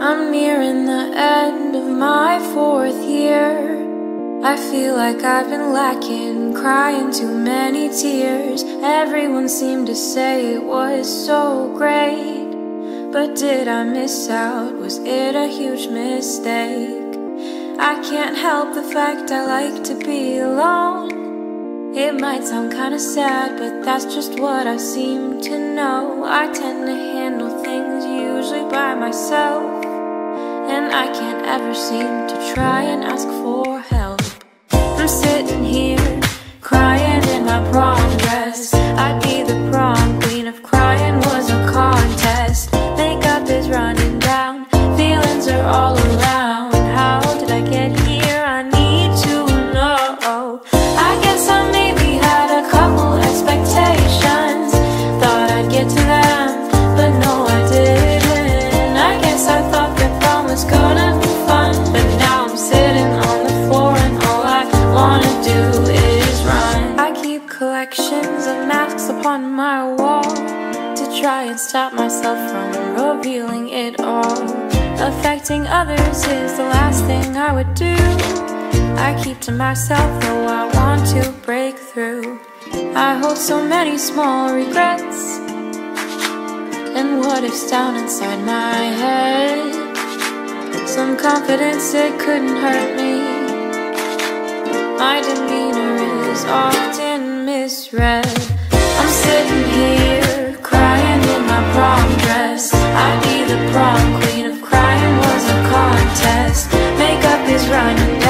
I'm nearing the end of my fourth year. I feel like I've been lacking, crying too many tears. Everyone seemed to say it was so great. But did I miss out? Was it a huge mistake? I can't help the fact I like to be alone. It might sound kinda sad, but that's just what I seem to know. I tend to handle things usually by myself. I can't ever seem to try and ask for upon my wall To try and stop myself from revealing it all. Affecting others is the last thing I would do. I keep to myself though I want to break through. I hold so many small regrets. And what ifs down inside my head? Some confidence it couldn't hurt me. My demeanor is often misread test. Makeup is running down